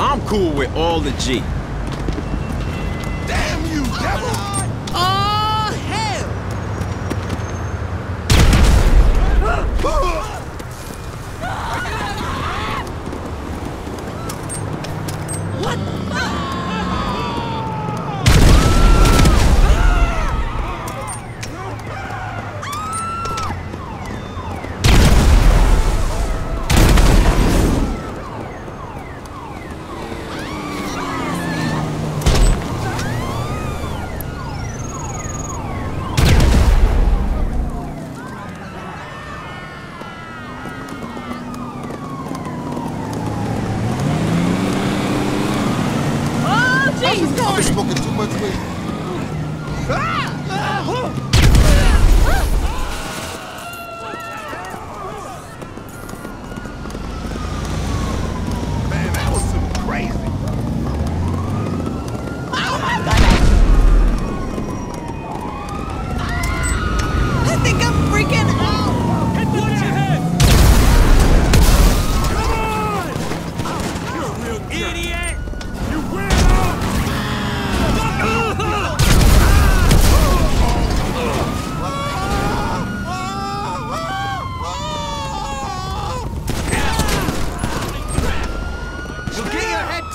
I'm cool with all the G. Damn you, devil! Oh, hell! what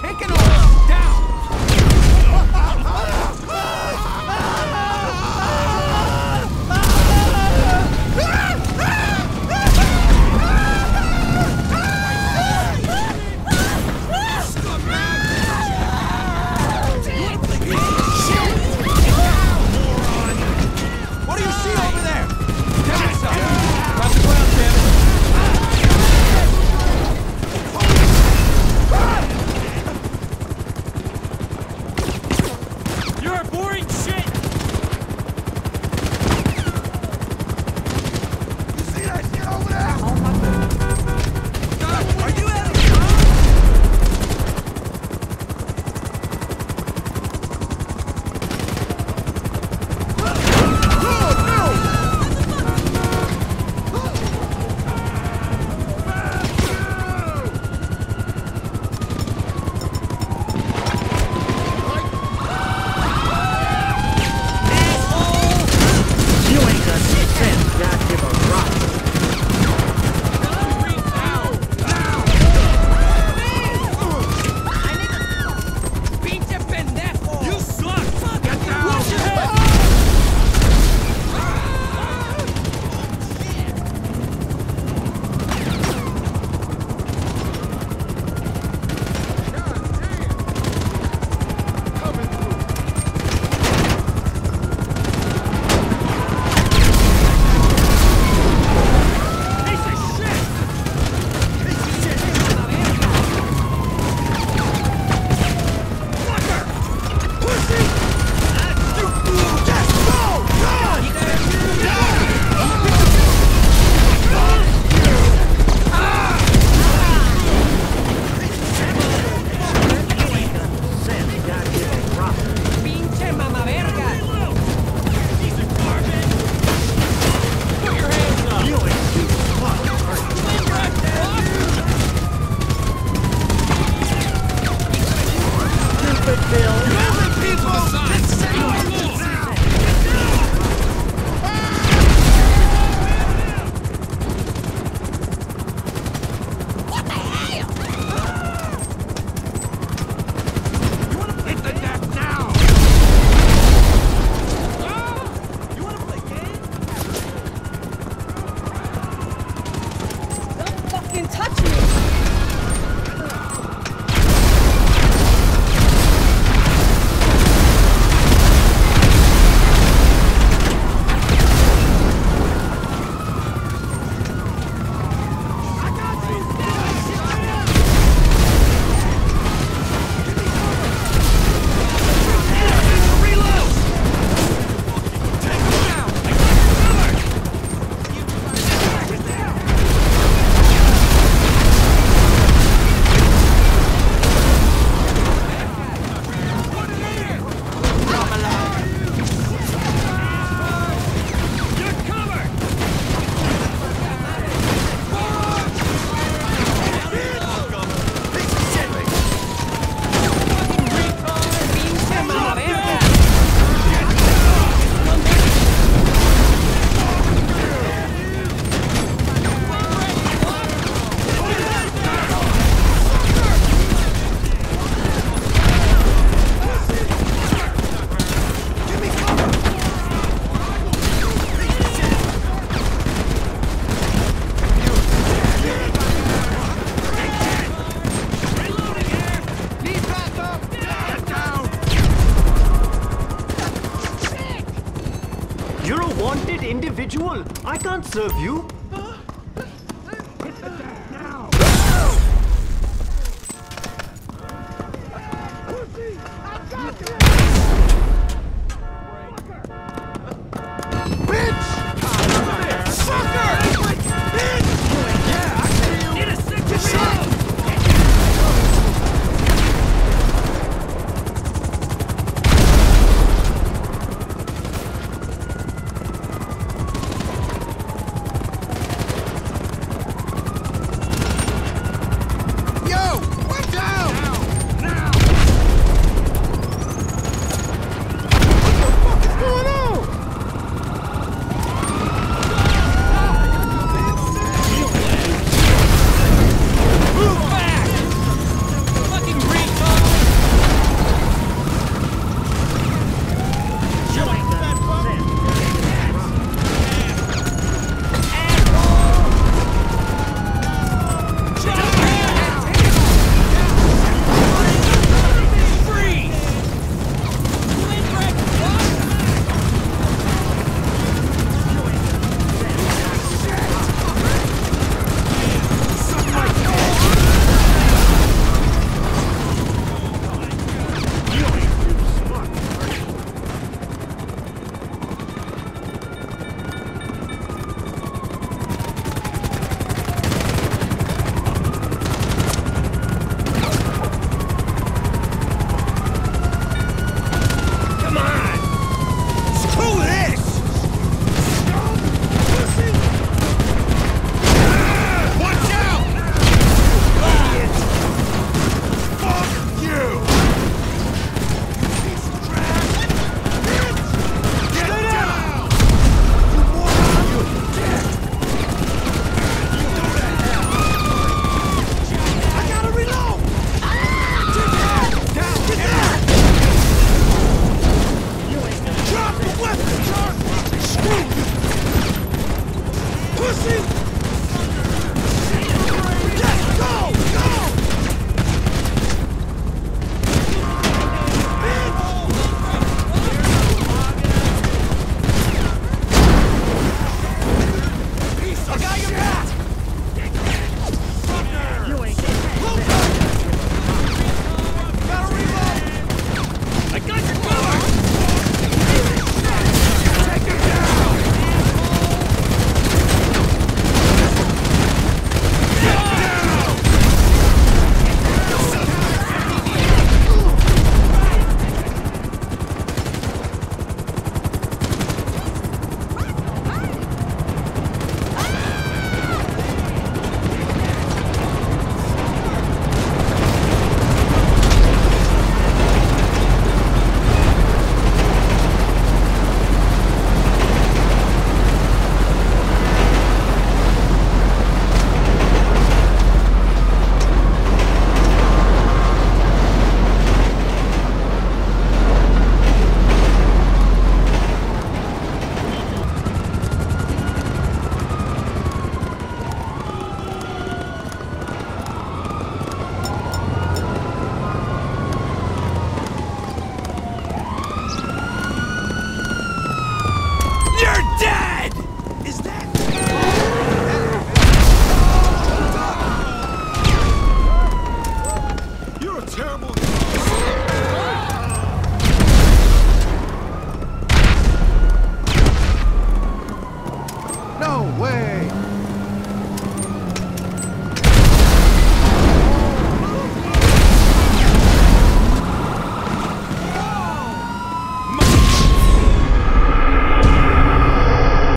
taken over! individual. I can't serve you.